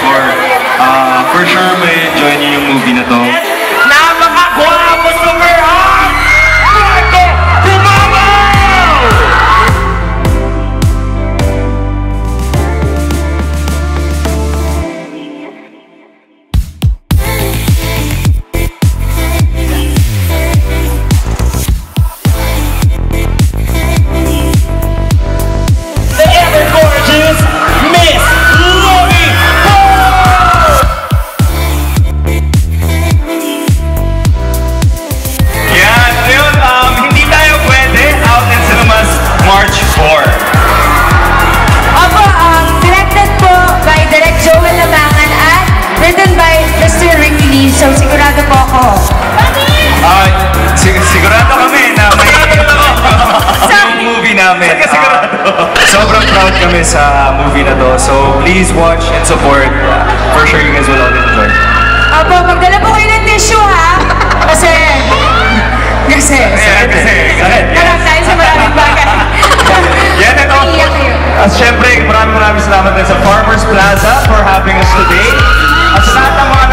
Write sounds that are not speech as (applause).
before, uh, for sure may enjoy niyo yung movie na to. Namin. Sigurado. Ah, sobrang proud kami sa movie na to. So please watch and support. Uh, for sure you guys will all enjoy. Apo, magdala po kayo ng tissue ha. Kasi, kasi, Ayan, kasi, sakit. Harap tayo sa maraming bagay. (laughs) Yan Iiyak kayo. At syempre, maraming maraming salamat din sa Farmers Plaza for having us today. At sa lahat ng mga